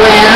will